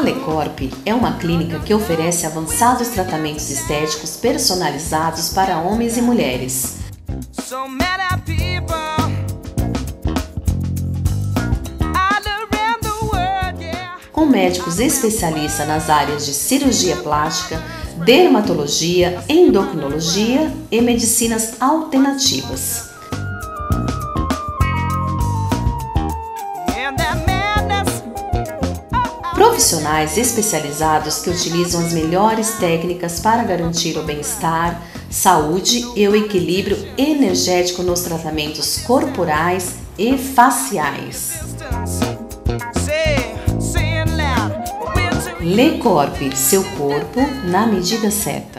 LeCorp é uma clínica que oferece avançados tratamentos estéticos personalizados para homens e mulheres. Com médicos especialistas nas áreas de cirurgia plástica, dermatologia, endocrinologia e medicinas alternativas. Profissionais especializados que utilizam as melhores técnicas para garantir o bem-estar, saúde e o equilíbrio energético nos tratamentos corporais e faciais. Le Corp, seu corpo na medida certa.